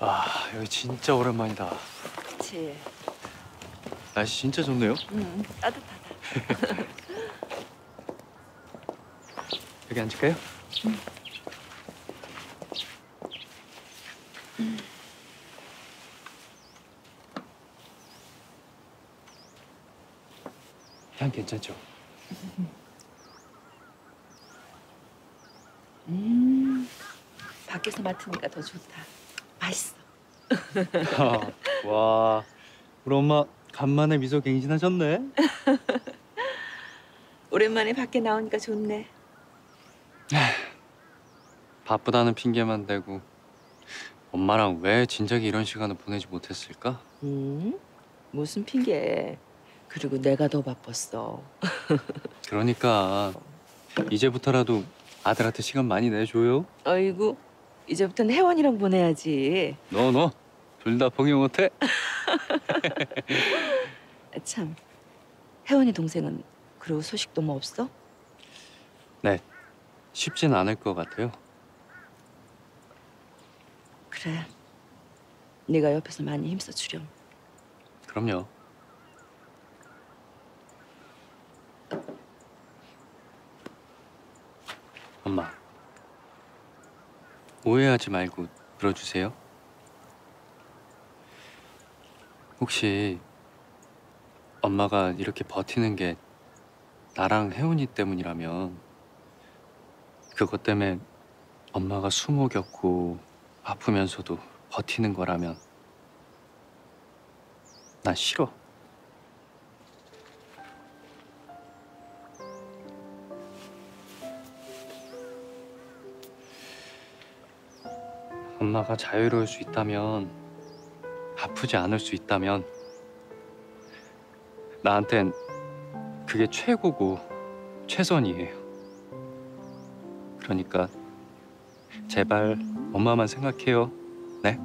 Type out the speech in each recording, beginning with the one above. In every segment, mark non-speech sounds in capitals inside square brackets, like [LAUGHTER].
아 여기 진짜 오랜만이다. 그치. 날씨 진짜 좋네요. 응, 따뜻하다. [LAUGHS] 여기 앉을까요? 향 괜찮죠? 음, 밖에서 맡으니까 더 좋다. 맛있어. [LAUGHS] 와, 우리 엄마 간만에 미소 갱신하셨네. [LAUGHS] 오랜만에 밖에 나오니까 좋네. [SIGHS] 바쁘다는 핑계만 대고 엄마랑 왜 진작에 이런 시간을 보내지 못했을까? 음? 무슨 핑계? 그리고 내가 더 바빴어. [LAUGHS] 그러니까 이제부터라도 아들한테 시간 많이 내줘요. 어이구, 이제부터는 혜원이랑 보내야지. 너 너 둘 다 포기 못해? 아, 참, 혜원이 동생은 그리고 소식도 뭐 없어? 네, 쉽진 않을 것 같아요. 그래. 네가 옆에서 많이 힘써 주렴. 그럼요. 엄마, 오해하지 말고 들어주세요. 혹시 엄마가 이렇게 버티는 게 나랑 혜원이 때문이라면 그것 때문에 엄마가 수모 겪고 아프면서도 버티는 거라면 난 싫어. 엄마가 자유로울 수 있다면, 아프지 않을 수 있다면, 나한텐 그게 최고고 최선이에요. 그러니까 제발 엄마만 생각해요. 네?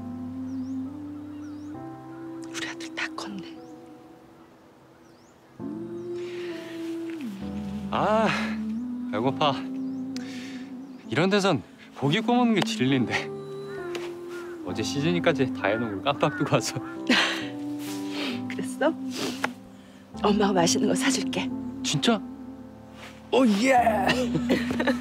우리 아들 다 컸네. 아, 배고파. 이런 데선 고기 구워 먹는 게 진리인데. 어제 시즈니까지 다 해놓고 깜빡 두고 와서. [LAUGHS] 그랬어? 엄마가 맛있는 거 사줄게. 진짜? 오 예! [LAUGHS]